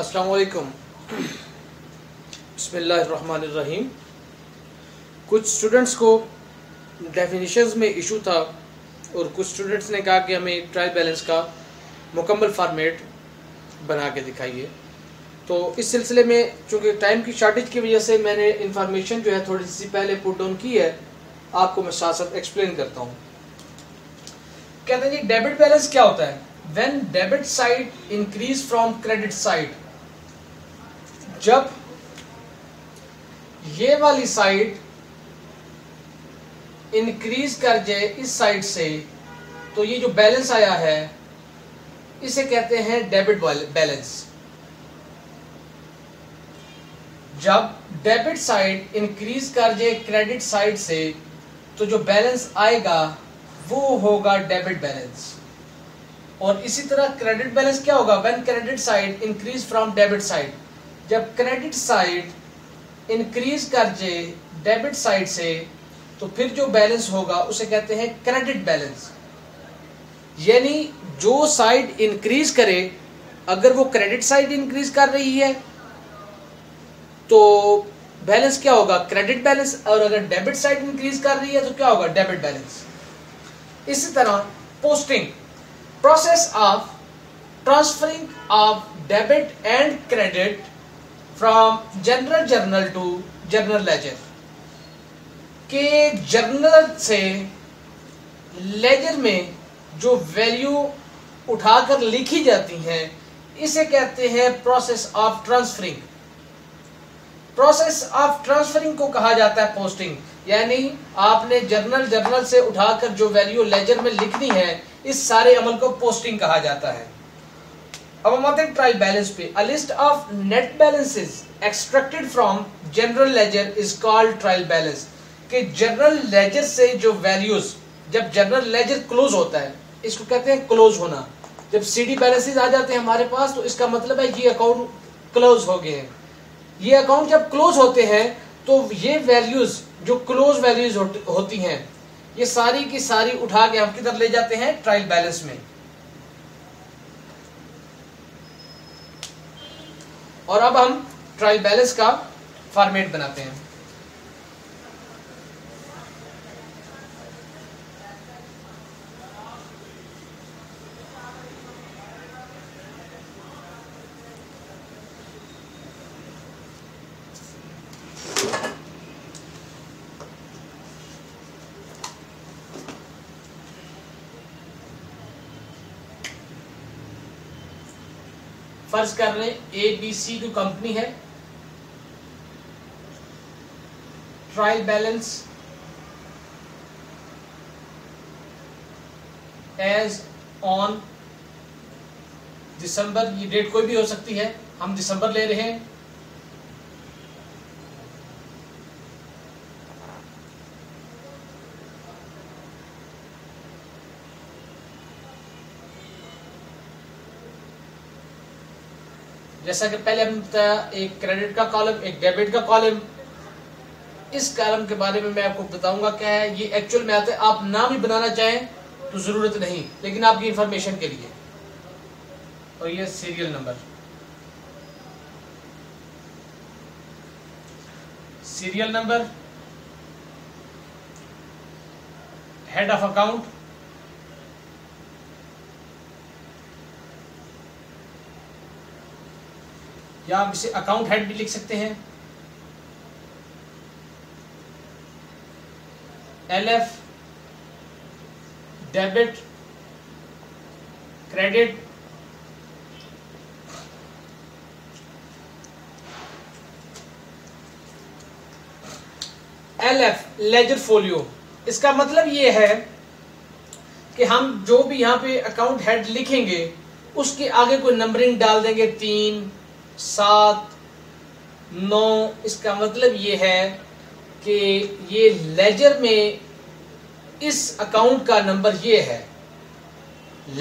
السلام علیکم بسم اللہ الرحمن الرحیم کچھ اسٹوڈنٹس کو ڈیفینیشنز میں ایشو تھا اور کچھ اسٹوڈنٹس نے کہا کہ ہمیں ٹرائل بیلنس کا مکمل فارمیٹ بنا کے دکھائیے تو اس سلسلے میں چونکہ ٹائم کی شارٹیج کی وجہ سے میں نے انفارمیشن جو ہے تھوڑی سی پہلے پوٹ ڈاؤن کی ہے آپ کو میں ساتھ ساتھ ایکسپلین کرتا ہوں کہتے ہیں جی ڈیبٹ بیلنس کیا ہوتا ہے when debit side increase from credit side جب یہ والی سائٹ انکریز کر جائے اس سائٹ سے تو یہ جو بیلنس آیا ہے اسے کہتے ہیں ڈیبٹ بیلنس جب ڈیبٹ سائٹ انکریز کر جائے کریڈٹ سائٹ سے تو جو بیلنس آئے گا وہ ہوگا ڈیبٹ بیلنس اور اسی طرح کریڈٹ بیلنس کیا ہوگا when credit side increase from debit side جب کریڈٹ سائٹ انکریز کر جے ڈیبٹ سائٹ سے تو پھر جو بیلنس ہوگا اسے کہتے ہیں کریڈٹ بیلنس یعنی جو سائٹ انکریز کرے اگر وہ کریڈٹ سائٹ انکریز کر رہی ہے تو بیلنس کیا ہوگا کریڈٹ بیلنس اور اگر ڈیبٹ سائٹ انکریز کر رہی ہے تو کیا ہوگا ڈیبٹ بیلنس اسی طرح posting process of transferring of debit and credit from general journal to general ledger کہ جرنل سے لیجر میں جو ویلیو اٹھا کر لکھی جاتی ہیں اسے کہتے ہیں process of transferring process of transferring کو کہا جاتا ہے پوسٹنگ یعنی آپ نے جرنل جرنل سے اٹھا کر جو ویلیو لیجر میں لکھنی ہے اس سارے عمل کو پوسٹنگ کہا جاتا ہے ہمارے پاس تو اس کا مطلب یہ اکاؤنٹ کلوز ہو گئے یہ اکاؤنٹ جب کلوز ہوتے ہیں تو یہ ویلوز جو کلوز ویلوز ہوتی ہیں یہ ساری کی ساری اٹھا کے آپ کی طرف لے جاتے ہیں ٹرائل بیلنس میں اور اب ہم ٹرائل بیلنس کا فارمیٹ بناتے ہیں فرض کر رہے ہیں اے بی سی جو کمپنی ہے trial balance as on December یہ ڈیٹ کوئی بھی ہو سکتی ہے ہم دسمبر لے رہے ہیں جیسا کہ پہلے ہم بتایا ایک کریڈٹ کا کالم ایک ڈیبٹ کا کالم اس کالم کے بارے میں میں آپ کو بتاؤں گا کیا ہے یہ ایکچول میں آتا ہے آپ نہ بھی بنانا چاہیں تو ضرورت نہیں لیکن آپ کی انفارمیشن کے لیے اور یہ serial number serial number head of account یا آپ اسے اکاؤنٹ ہیڈ بھی لکھ سکتے ہیں L F debit credit L F ledger folio اس کا مطلب یہ ہے کہ ہم جو بھی یہاں پہ اکاؤنٹ ہیڈ لکھیں گے اس کے آگے کوئی نمبرنگ ڈال دیں گے تین سات نو اس کا مطلب یہ ہے کہ یہ لیجر میں اس اکاؤنٹ کا نمبر یہ ہے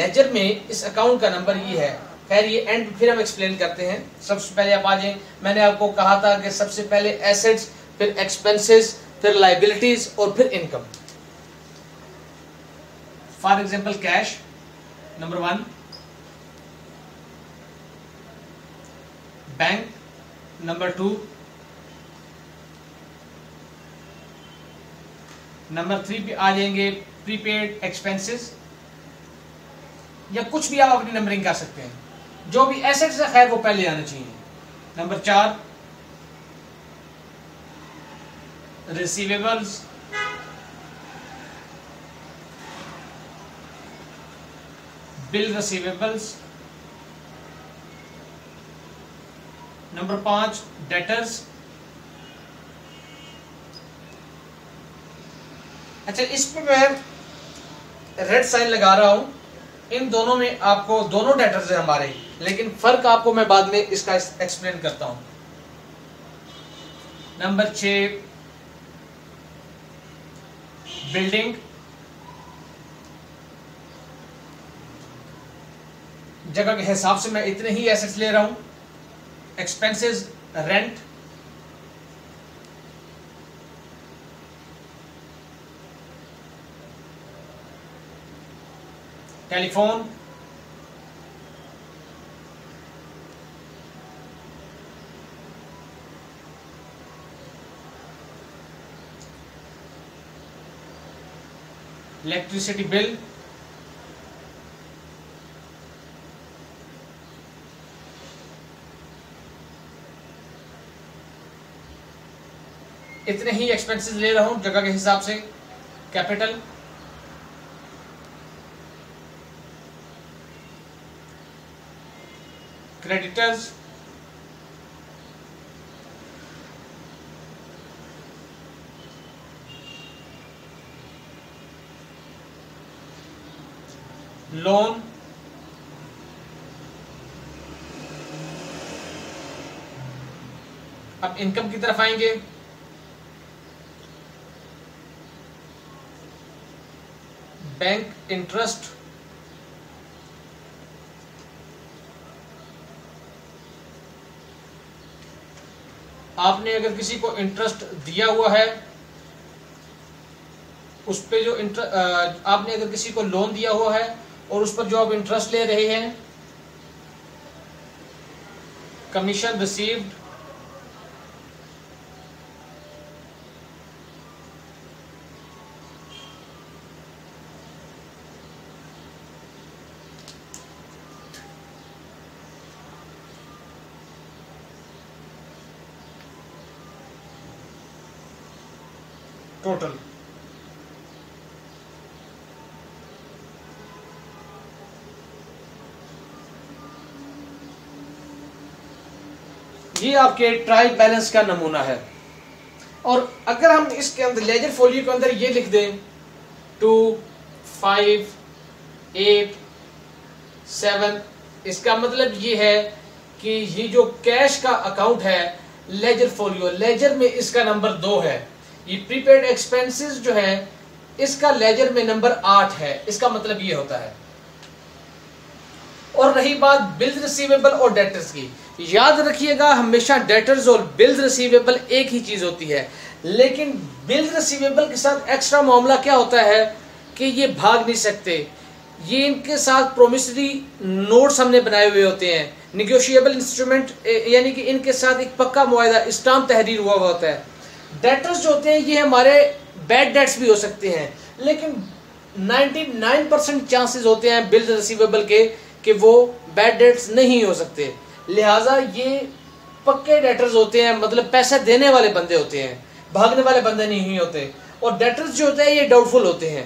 لیجر میں اس اکاؤنٹ کا نمبر یہ ہے خیر یہ اینڈ پھر ہم ایکسپلین کرتے ہیں سب سے پہلے آپ آ جائیں میں نے آپ کو کہا تھا کہ سب سے پہلے ایسٹس پھر ایکسپنسز پھر لائبلٹیز اور پھر income for example cash number one bank number two number three پہ آ جائیں گے پری پیڈ ایکسپینسز یا کچھ بھی آپ اپنی نمبرنگ کر سکتے ہیں جو بھی ایسے خیر وہ پہلے آنا چاہیے نمبر چار ریسیویبلز بل ریسیویبلس نمبر پانچ ڈیٹرز اچھا اس پہ میں ریڈ سائن لگا رہا ہوں ان دونوں میں آپ کو دونوں ڈیٹرز ہیں ہمارے لیکن فرق آپ کو میں بعد میں اس کا ایکسپلین کرتا ہوں نمبر چھ بلڈنگ جگہ کے حساب سے میں اتنے ہی ایسٹس لے رہا ہوں expenses rent telephone electricity bill اتنے ہی ایکسپنسز لے رہا ہوں جگہ کے حساب سے کیپٹل کریڈیٹرز لون اب انکم کی طرف آئیں گے بینک انٹرسٹ آپ نے اگر کسی کو انٹرسٹ دیا ہوا ہے اس پہ جو آپ نے اگر کسی کو لون دیا ہوا ہے اور اس پر جو آپ انٹرسٹ لے رہے ہیں کمیشن ریسیوڈ ٹوٹل یہ آپ کے ٹرائل بیلنس کا نمونہ ہے اور اگر ہم اس کے اندر لیجر فولیو کے اندر یہ لکھ دیں ٹو فائیو ایٹ سیون اس کا مطلب یہ ہے کہ یہ جو کیش کا اکاؤنٹ ہے لیجر فولیو لیجر میں اس کا نمبر دو ہے یہ ایکسپینسز جو ہے اس کا لیجر میں نمبر آٹھ ہے اس کا مطلب یہ ہوتا ہے اور رہی بات بلز ریسیویبل اور ڈیٹرز کی یاد رکھیے گا ہمیشہ ڈیٹرز اور بلز ریسیویبل ایک ہی چیز ہوتی ہے لیکن بلز ریسیویبل کے ساتھ ایکسٹرا معاملہ کیا ہوتا ہے کہ یہ بھاگ نہیں سکتے یہ ان کے ساتھ پرومسری نوٹس ہم نے بنائے ہوئے ہوتے ہیں نیگوشیبل انسٹرومنٹ یعنی کہ ان کے ساتھ ایک پکا معاہدہ اسٹام تحریر ہوا ہوا ہوتا ہے جو ہوتے ہیں یہ ہمارے بیڈ ڈیٹس بھی ہو سکتے ہیں لیکن نائنٹی نائن پرسینٹ چانسز ہوتے ہیں بلز ریسیویبل کے کہ وہ بیڈ ڈیٹس نہیں ہو سکتے لہٰذا یہ پکے ڈیٹرز ہوتے ہیں مطلب پیسے دینے والے بندے ہوتے ہیں بھاگنے والے بندے نہیں ہوتے اور ڈیٹرز جو ہوتے ہیں یہ ڈاؤٹفل ہوتے ہیں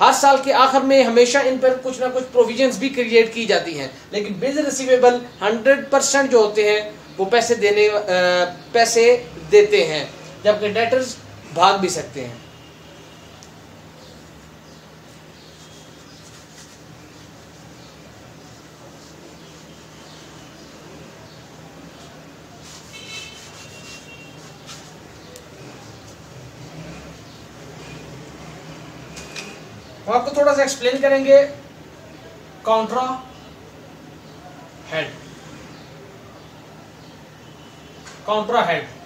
ہر سال کے آخر میں ہمیشہ ان پر کچھ نہ کچھ پروویژنس بھی کریٹ کی جاتی ہیں لیکن بلز ریسیویبل ہنڈریڈ پرسینٹ جو ہوتے ہیں وہ پیسے دینے پیسے دیتے ہیں جبکہ ڈیٹرز بھاگ بھی سکتے ہیں ہم آپ کو تھوڑا سا ایکسپلین کریں گے contra head contra head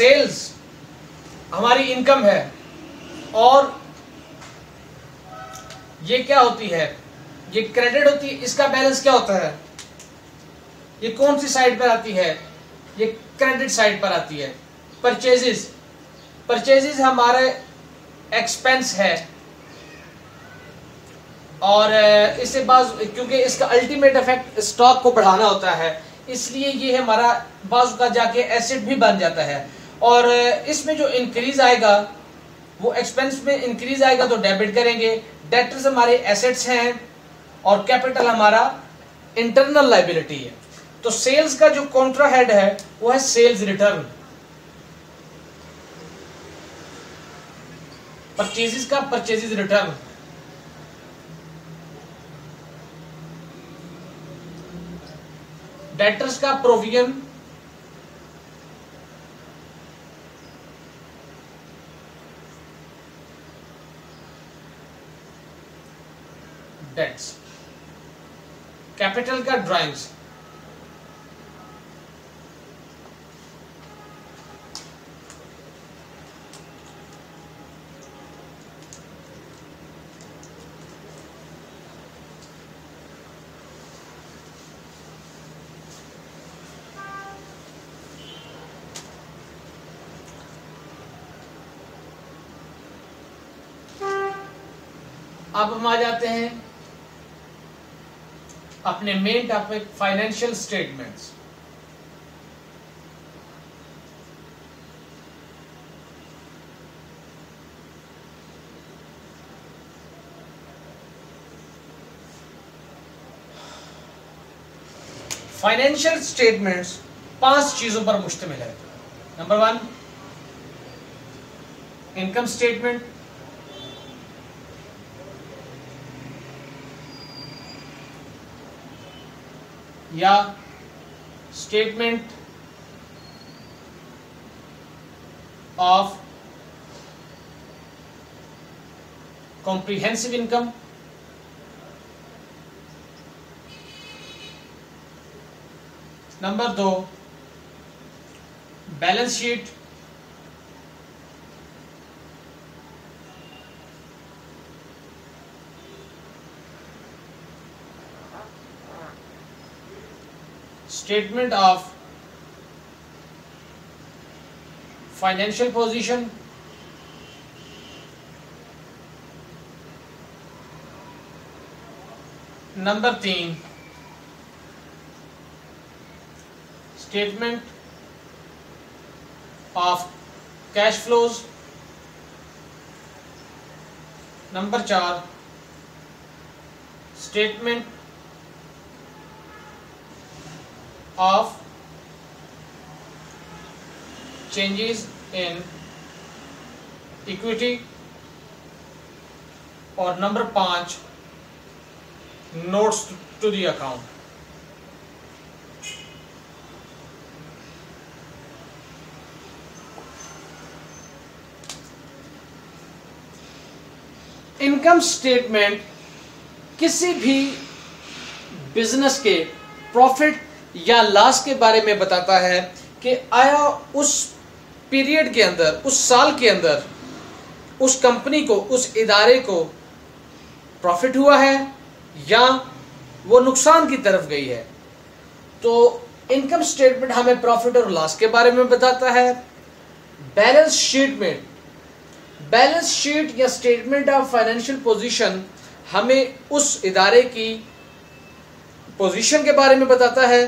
sales ہماری انکم ہے اور یہ کیا ہوتی ہے یہ کریڈٹ ہوتی ہے اس کا بیلنس کیا ہوتا ہے یہ کون سی سائٹ پر آتی ہے یہ کریڈٹ سائٹ پر آتی ہے پرچیزز پرچیزز ہمارے ایکسپینس ہے اور اس سے بعض کیونکہ اس کا الٹیمیٹ افیکٹ اسٹاک کو بڑھانا ہوتا ہے اس لیے یہ ہمارا بعض کا جا کے ایسٹ بھی بن جاتا ہے اور اس میں جو انکریز آئے گا وہ ایکسپنس میں انکریز آئے گا تو ڈیبٹ کریں گے ڈیٹرز ہمارے ایسٹس ہیں اور کیپٹل ہمارا انٹرنل لائبلٹی ہے تو سیلز کا جو کونٹرا ہیڈ ہے وہ ہے سیلز ریٹرن پرچیز کا پرچیز ریٹرن ڈیٹرز کا پروویژن ڈیٹس کیپیٹل کا ڈرائنگس اب ہم آ جاتے ہیں اپنے main topic financial statements financial statements پانچ چیزوں پر مشتمل ہے نمبر ون انکم سٹیٹمنٹ یا statement of comprehensive income number do balance sheet statement of financial position, number 3 statement of cash flows, number 4 statement of changes in equity اور number پانچ notes to the account income statement کسی بھی business کے profit یا لاس کے بارے میں بتاتا ہے کہ آیا اس پیریڈ کے اندر اس سال کے اندر اس کمپنی کو اس ادارے کو پروفٹ ہوا ہے یا وہ نقصان کی طرف گئی ہے تو انکم سٹیٹمنٹ ہمیں پروفٹ اور لاس کے بارے میں بتاتا ہے بیلنس شیٹ میں بیلنس شیٹ یا سٹیٹمنٹ آف فائنینشیل پوزیشن ہمیں اس ادارے کی پوزیشن کے بارے میں بتاتا ہے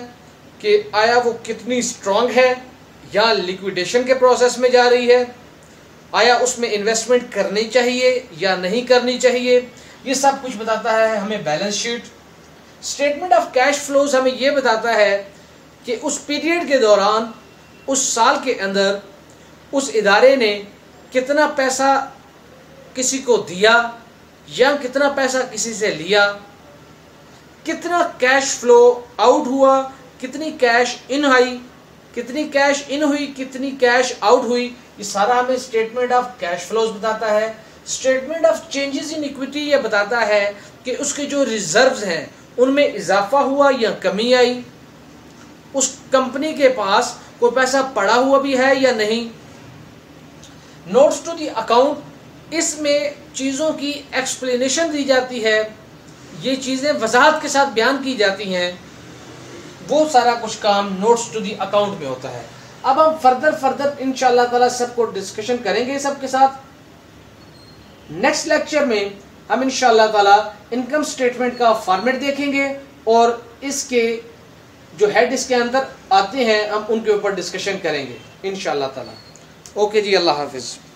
کہ آیا وہ کتنی اسٹرانگ ہے یا لیکویڈیشن کے پروسیس میں جا رہی ہے آیا اس میں انویسٹمنٹ کرنی چاہیے یا نہیں کرنی چاہیے یہ سب کچھ بتاتا ہے ہمیں balance sheet statement of cash flows ہمیں یہ بتاتا ہے کہ اس پیریڈ کے دوران اس سال کے اندر اس ادارے نے کتنا پیسہ کسی کو دیا یا کتنا پیسہ کسی سے لیا کتنا کیش فلو آؤٹ ہوا کتنی کیش ان آئی کتنی کیش ان ہوئی کتنی کیش آؤٹ ہوئی یہ سارا ہمیں اسٹیٹمنٹ آف کیش فلوز بتاتا ہے statement of changes in equity یہ بتاتا ہے کہ اس کے جو ریزروز ہیں ان میں اضافہ ہوا یا کمی آئی اس کمپنی کے پاس کوئی پیسہ پڑا ہوا بھی ہے یا نہیں نوٹس ٹو دی اکاؤنٹ اس میں چیزوں کی ایکسپلینیشن دی جاتی ہے یہ چیزیں وضاحت کے ساتھ بیان کی جاتی ہیں وہ سارا کچھ کام نوٹس ٹو دی اکاؤنٹ میں ہوتا ہے اب ہم فردر فردر ان شاء اللہ تعالیٰ سب کو ڈسکشن کریں گے سب کے ساتھ نیکسٹ لیکچر میں ہم ان شاء اللہ تعالیٰ انکم اسٹیٹمنٹ کا فارمیٹ دیکھیں گے اور اس کے جو ہیڈ اس کے اندر آتے ہیں ہم ان کے اوپر ڈسکشن کریں گے ان شاء اللہ تعالی اوکے جی اللہ حافظ